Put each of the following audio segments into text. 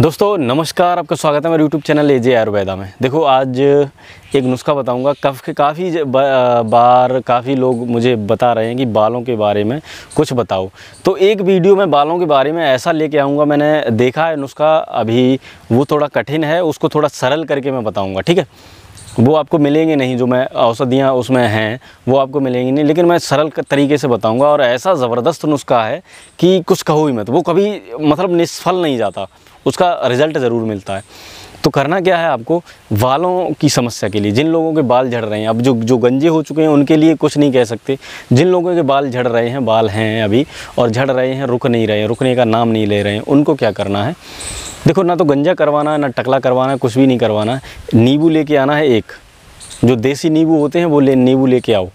दोस्तों, नमस्कार, आपका स्वागत है मेरे यूट्यूब चैनल एजे आयुर्वेदा में। देखो, आज एक नुस्खा बताऊँगा। कफ के काफ़ी बार काफ़ी लोग मुझे बता रहे हैं कि बालों के बारे में कुछ बताओ। तो एक वीडियो में बालों के बारे में ऐसा लेके आऊँगा, मैंने देखा है नुस्खा। अभी वो थोड़ा कठिन है, उसको थोड़ा सरल करके मैं बताऊँगा, ठीक है? वो आपको मिलेंगे नहीं, जो मैं औषधियाँ उसमें हैं, वो आपको मिलेंगी नहीं, लेकिन मैं सरल तरीके से बताऊँगा। और ऐसा ज़बरदस्त नुस्खा है कि कुछ कहो ही मत। वो कभी मतलब निष्फल नहीं जाता। उसका रिज़ल्ट ज़रूर मिलता है। तो करना क्या है आपको? बालों की समस्या के लिए, जिन लोगों के बाल झड़ रहे हैं, अब जो जो गंजे हो चुके हैं, उनके लिए कुछ नहीं कह सकते। जिन लोगों के बाल झड़ रहे हैं, बाल हैं अभी, और झड़ रहे हैं, रुक नहीं रहे हैं रुकने का नाम नहीं ले रहे हैं, उनको क्या करना है? देखो, ना तो गंजा करवाना है ना टकला करवाना है कुछ भी नहीं करवाना। है नींबू लेके आना है एक। जो देसी नींबू होते हैं, वो ले, नींबू लेके आओ।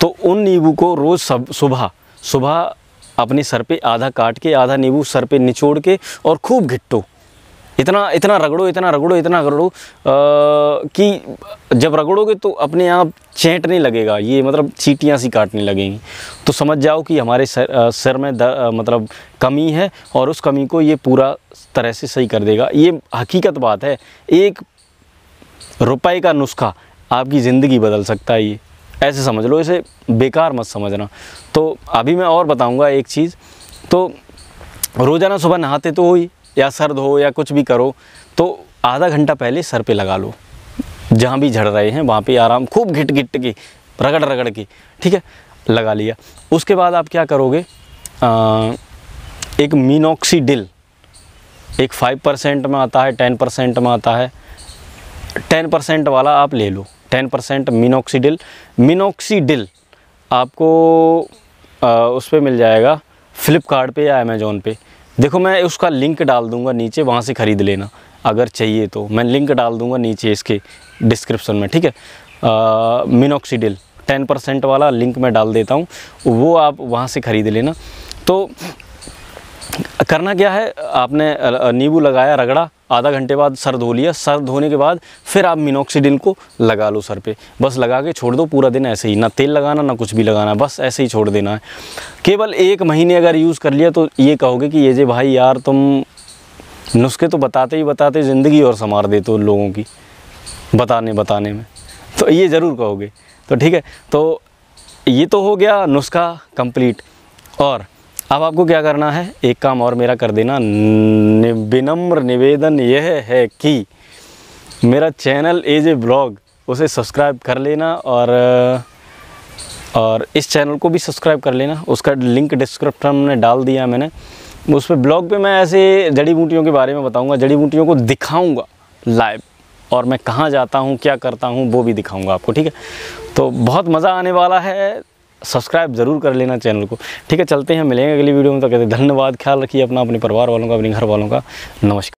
तो उन नींबू को रोज़ सब, सुबह सुबह अपने सर पे आधा काट के आधा नींबू सर पे निचोड़ के और खूब घिट्टो। इतना इतना रगड़ो इतना रगड़ो इतना रगड़ो कि जब रगड़ोगे तो अपने आप चैंटने लगेगा। ये मतलब चीटियाँ सी काटने लगेंगी। तो समझ जाओ कि हमारे सर सर में द, मतलब कमी है और उस कमी को ये पूरा तरह से सही कर देगा। ये हकीकत बात है। एक रुपए का नुस्खा आपकी ज़िंदगी बदल सकता है ये। ऐसे समझ लो इसे बेकार मत समझना। तो अभी मैं और बताऊँगा एक चीज़। तो रोज़ाना सुबह नहाते तो हो ही या सर धो या कुछ भी करो तो आधा घंटा पहले सर पे लगा लो। जहाँ भी झड़ रहे हैं वहाँ पे आराम खूब घिट घिट की रगड़ रगड़ की ठीक है? लगा लिया। उसके बाद आप क्या करोगे? आ, एक मीनोक्सीडिल एक फाइव परसेंट में आता है टेन परसेंट में आता है। टेन परसेंट वाला आप ले लो। Ten percent minoxidil. मिनोक्सीडिल आपको आ, उस पर मिल जाएगा फ्लिपकार्ट पे या अमेज़ोन पे। देखो मैं उसका लिंक डाल दूँगा नीचे वहाँ से ख़रीद लेना अगर चाहिए तो। मैं लिंक डाल दूँगा नीचे इसके डिस्क्रिप्शन में ठीक है? मिनोक्सीडिल टेन परसेंट वाला लिंक मैं डाल देता हूँ वो आप वहाँ से ख़रीद लेना। तो करना क्या है? आपने नींबू लगाया रगड़ा, आधा घंटे बाद सर धो लिया। सर धोने के बाद फिर आप मिनोक्सीडिन को लगा लो सर पे। बस लगा के छोड़ दो, पूरा दिन ऐसे ही। ना तेल लगाना, ना कुछ भी लगाना, बस ऐसे ही छोड़ देना है। केवल एक महीने अगर यूज़ कर लिया तो ये कहोगे कि, ये जे भाई यार, तुम नुस्खे तो बताते ही बताते ज़िंदगी और संवार दे तो लोगों की, बताने बताने में। तो ये ज़रूर कहोगे। तो ठीक है तो ये तो हो गया नुस्खा कंप्लीट और अब आपको क्या करना है? एक काम और मेरा कर देना। विनम्र निवेदन यह है कि मेरा चैनल एज ए ब्लॉग, उसे सब्सक्राइब कर लेना और और इस चैनल को भी सब्सक्राइब कर लेना। उसका लिंक डिस्क्रिप्शन में डाल दिया मैंने। उस पर ब्लॉग पे मैं ऐसे जड़ी बूटियों के बारे में बताऊँगा, जड़ी बूटियों को दिखाऊँगा लाइव और मैं कहाँ जाता हूँ, क्या करता हूँ, वो भी दिखाऊँगा आपको, ठीक है? तो बहुत मज़ा आने वाला है। सब्सक्राइब ज़रूर कर लेना चैनल को। ठीक है, चलते हैं, मिलेंगे अगली वीडियो में। तो कहते हैं, धन्यवाद, ख्याल रखिए अपना, अपने परिवार वालों का, अपने घर वालों का। नमस्कार।